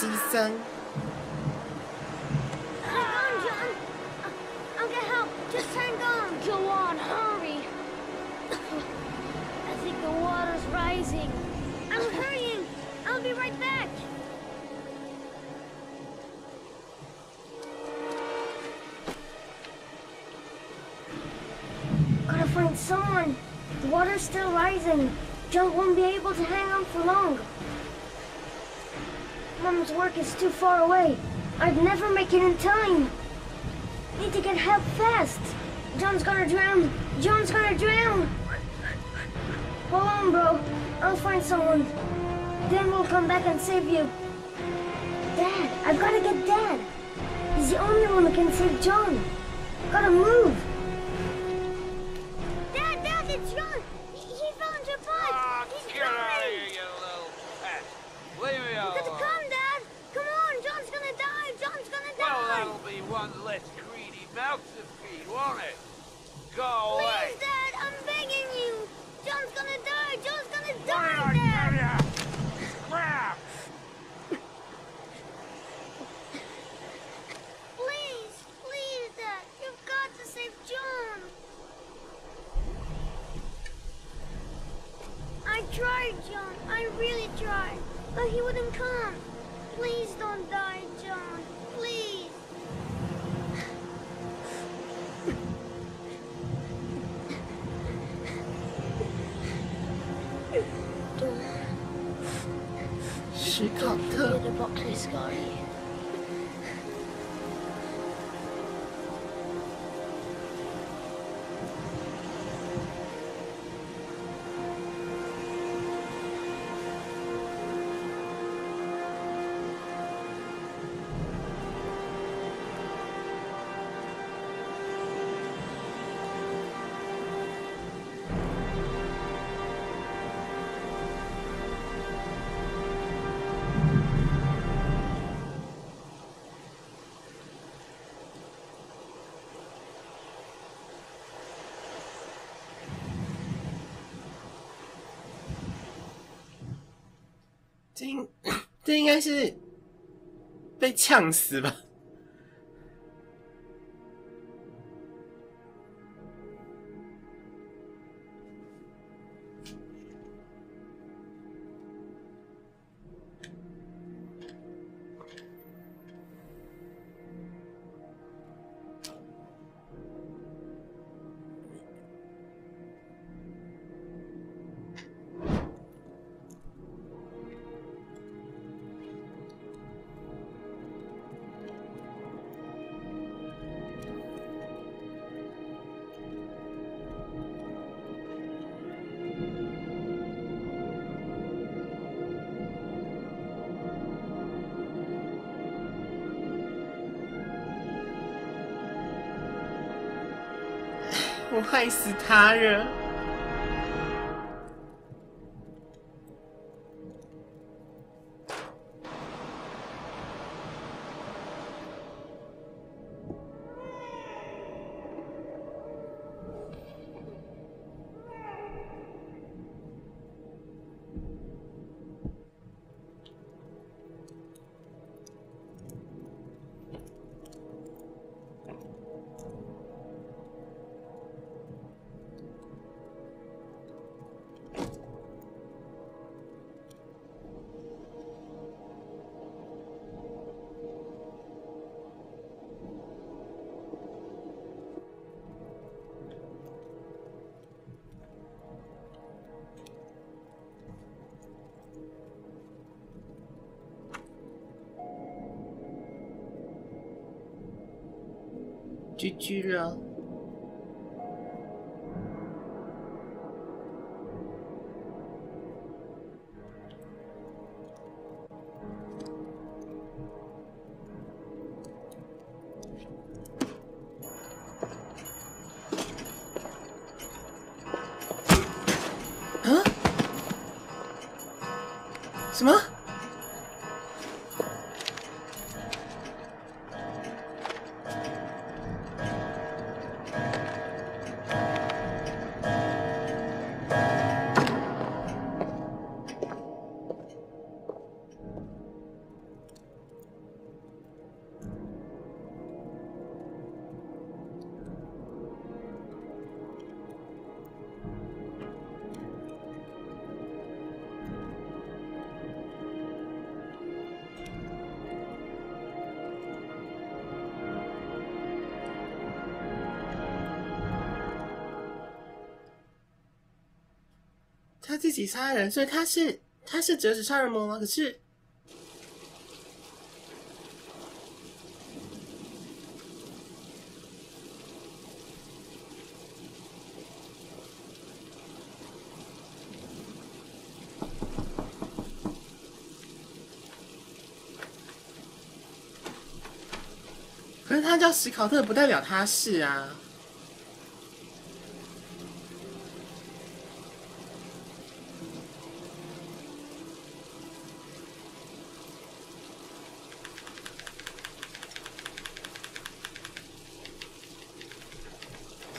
Hang on, John. I- I'll get help. Just hang on. Go on, hurry. I think the water's rising. I'm hurrying. I'll be right back. Gotta find someone. The water's still rising. John won't be able to hang on for long. Mom's work is too far away. I'd never make it in time. Need to get help fast. John's gonna drown. John's gonna drown. Hold on, bro. I'll find someone. Then we'll come back and save you. Dad, I've gotta get Dad. He's the only one who can save John. Gotta move. Be one less greedy mouth to feed, won't it? Go away. Please, Dad, I'm begging you. John's gonna die. John's gonna What die, I Dad. tell ya? Crap! Please, please, Dad. You've got to save John. I tried, John. I really tried. But he wouldn't come. Please don't die, She can't. You're the boxer, Scotty. 这应这应该是被呛死吧？害死他人。GG 了。他自己杀人，所以他是他是折纸杀人魔吗？可是可是他叫史考特，不代表他是啊。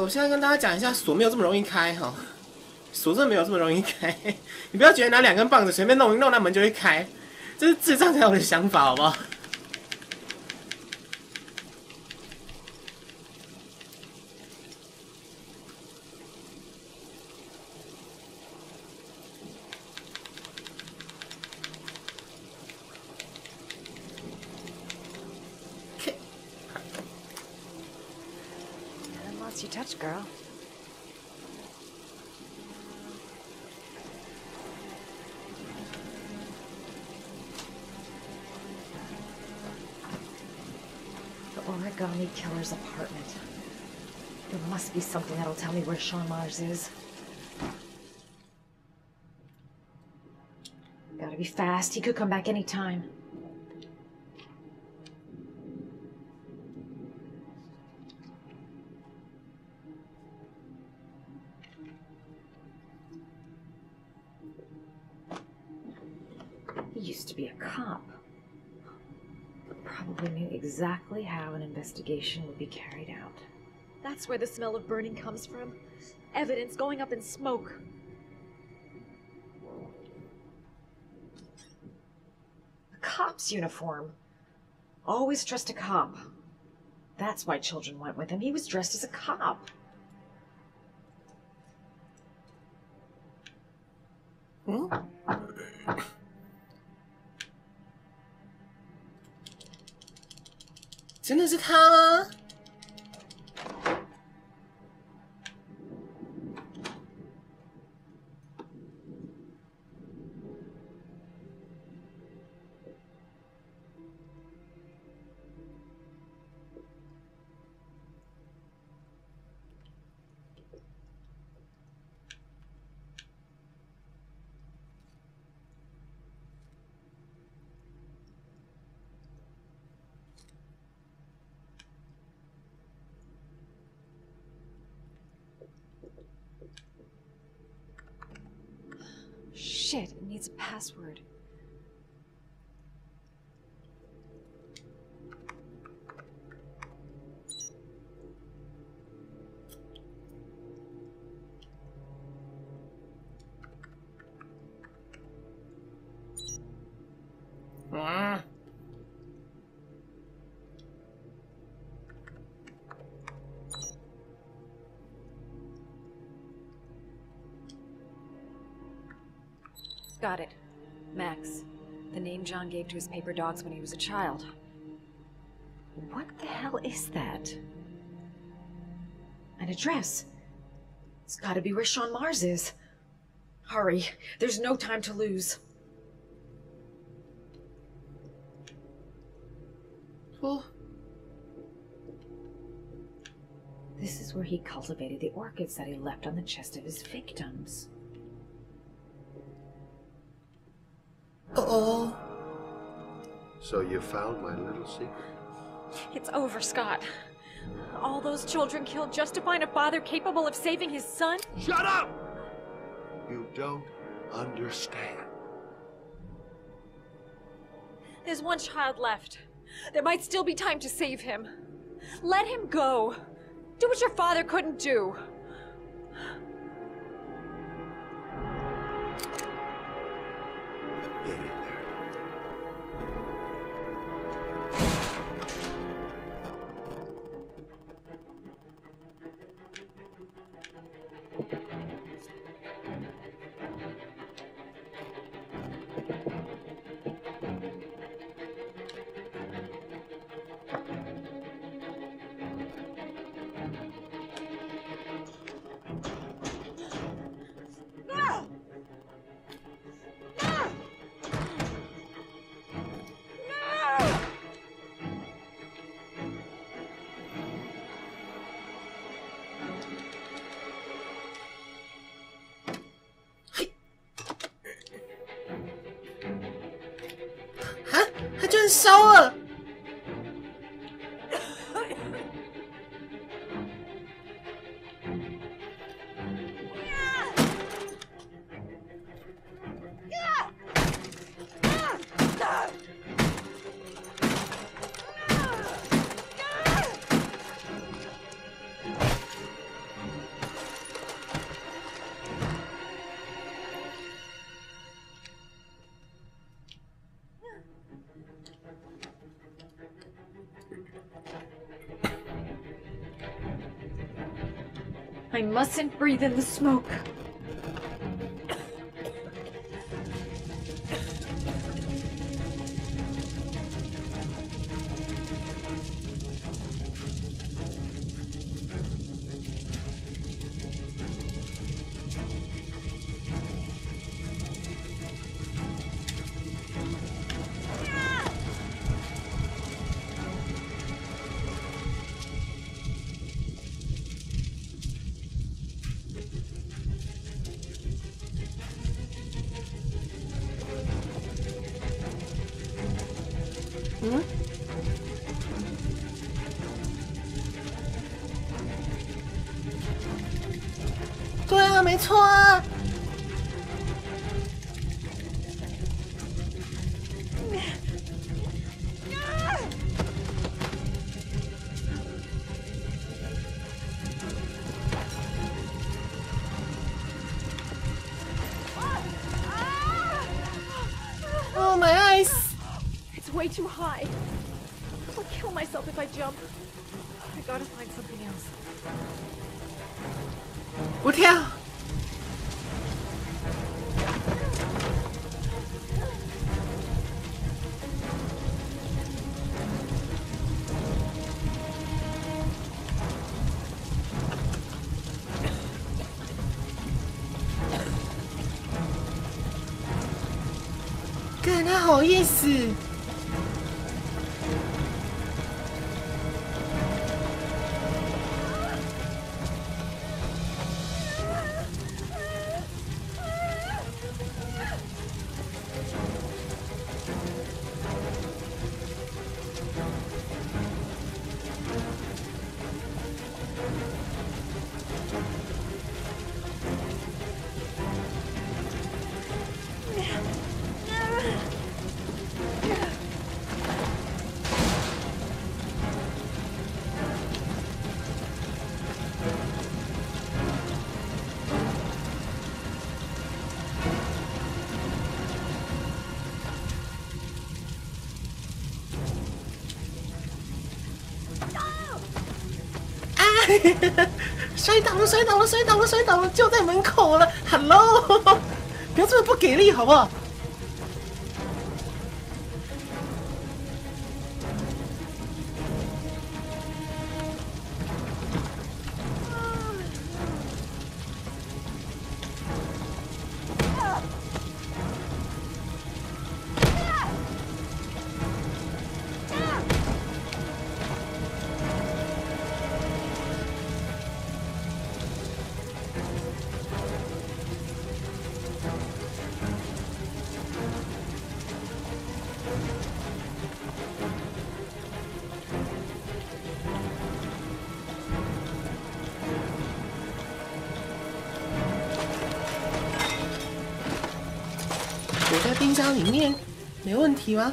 我现在跟大家讲一下，锁没有这么容易开哈，锁真的没有这么容易开。你不要觉得拿两根棒子随便弄一弄，那门就会开，这是智障才有的想法，好不好 touch, girl. The origami killer's apartment. There must be something that'll tell me where Sean Mars is. Gotta be fast. He could come back anytime. Exactly how an investigation would be carried out. That's where the smell of burning comes from. Evidence going up in smoke. A cop's uniform. Always trust a cop. That's why children went with him. He was dressed as a cop. Hmm? 真的是他吗？Needs a password. Got it. Max. The name John gave to his paper dogs when he was a child. What the hell is that? An address. It's gotta be where Sean Mars is. Hurry. There's no time to lose. Oh, This is where he cultivated the orchids that he left on the chest of his victims. Oh, So you found my little secret? It's over, Scott. All those children killed just to find a father capable of saving his son? Shut up! You don't understand. There's one child left. There might still be time to save him. Let him go. Do what your father couldn't do. So.！I mustn't breathe in the smoke. 没错啊。Oh my eyes！ It's way too high. I'll kill myself if I jump. I gotta find something else. 不跳。 干他好意思。摔倒了，摔倒了，摔倒了，摔倒了，就在门口了。Hello，不要这么不给力，好不好？冰箱里面，没问题吗？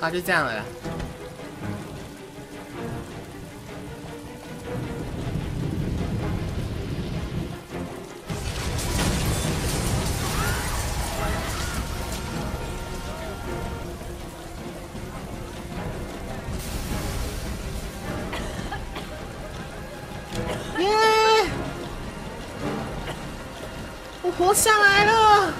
好，就这样了。活下来了。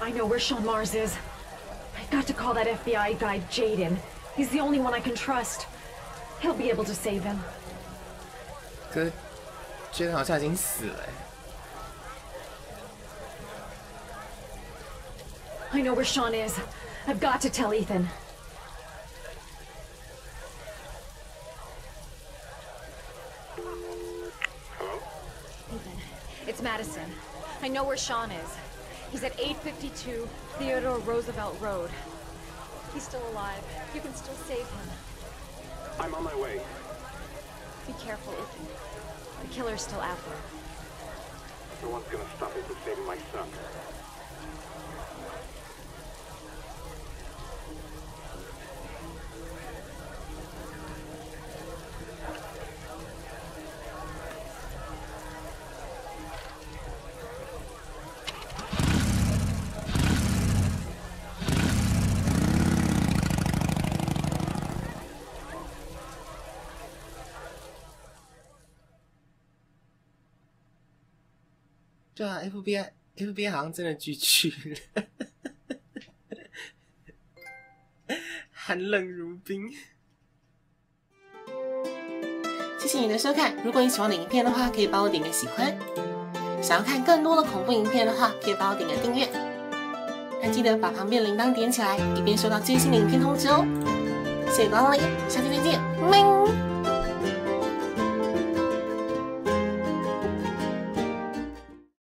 I know where Sean Mars is. I've got to call that FBI guy Jayden. He's the only one I can trust. He'll be able to save him. Good. I know where Sean is. I've got to tell Ethan. Ethan, it's Madison. I know where Sean is. He's at 852 Theodore Roosevelt Road. He's still alive. You can still save him. I'm on my way. Be careful, Ethan. The killer's still out there. No one's gonna stop me from saving my son. 对啊，FBI FBI 好像真的拒去了，寒冷如冰。谢谢你的收看，如果你喜欢的影片的话，可以帮我点个喜欢。想要看更多的恐怖影片的话，可以帮我点个订阅。还记得把旁边铃铛点起来，以便收到最新的影片通知哦。谢谢光临，下期再见，拜。